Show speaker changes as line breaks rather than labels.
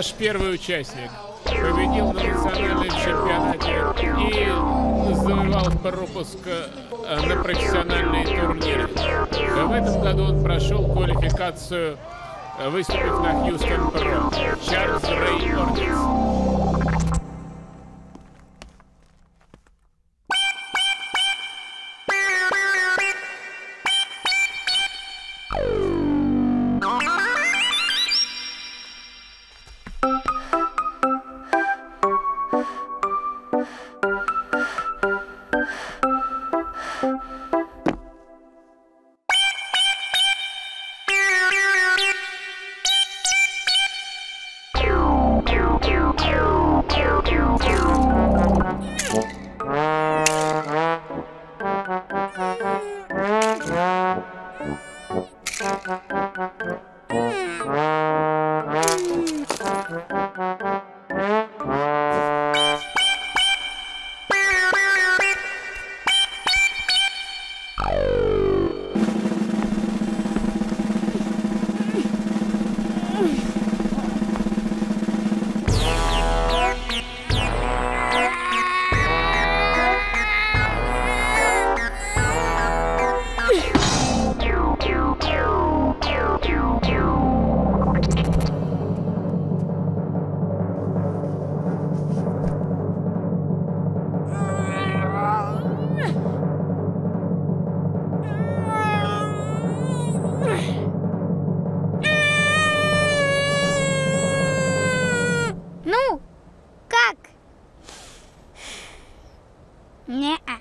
наш первый участник. Победил на национальном чемпионате и завоевал пропуск э, на профессиональные турниры. В этом году он прошел квалификацию, э, выступив на Хьюстон Про. Чарльз Рэй Орденс.
Thank Mm-hmm. Yeah.